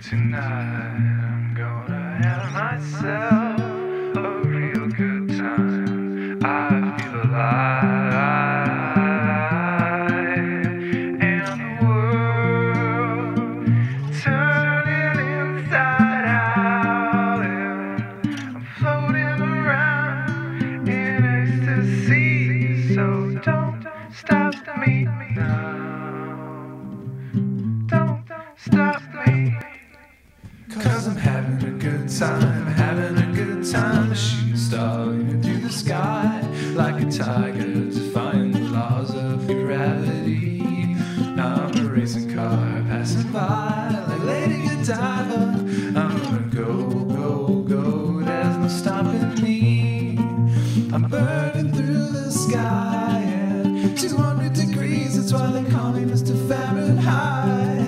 Tonight I'm gonna have myself a real good time. I feel alive, and the world turning inside out, I'm floating around in ecstasy. So don't stop me now. Having a good time, having a good time. Star leaning through the sky like a tiger, defying the laws of gravity. I'm a racing car passing by like Lady Godiva. I'm gonna go, go, go. There's no stopping me. I'm burning through the sky at 200 degrees. That's why they call me Mr. Fahrenheit.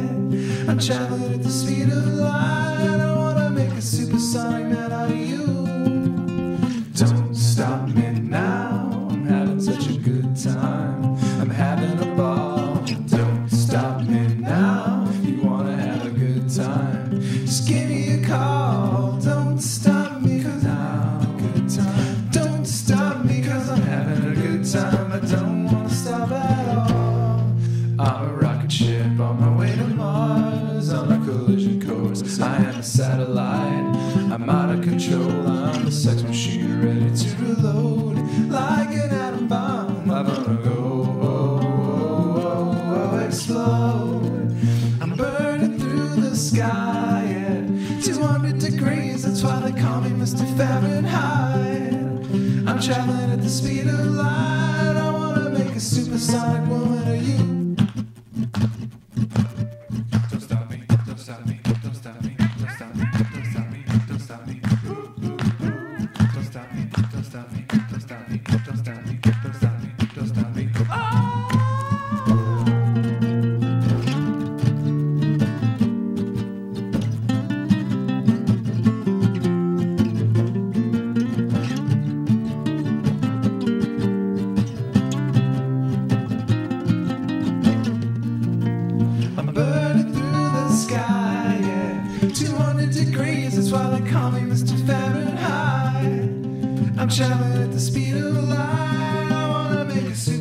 I'm traveling at the speed of light. I wanna make a supersonic man out of you. Don't stop me now. I'm having such a good time. I'm having a ball. Don't stop me now. If you wanna have a good time, just give me a call. Don't stop me, cause I'm a good time. Don't stop me, cause I'm having a good time. I don't wanna stop at all. I'm a rocket ship on my way to Mars on a collision course. I am control. I'm a sex machine ready to reload like an atom bomb. I'm gonna go oh, oh, oh, explode. I'm burning through the sky at 200 degrees. That's why they call me Mr. Fahrenheit. I'm traveling at the speed of light. I wanna make a supersonic woman I'm burning through the sky, yeah. 200 degrees, that's why they call me Mr. Fahrenheit. I'm traveling at the speed of light. I wanna make a supersonic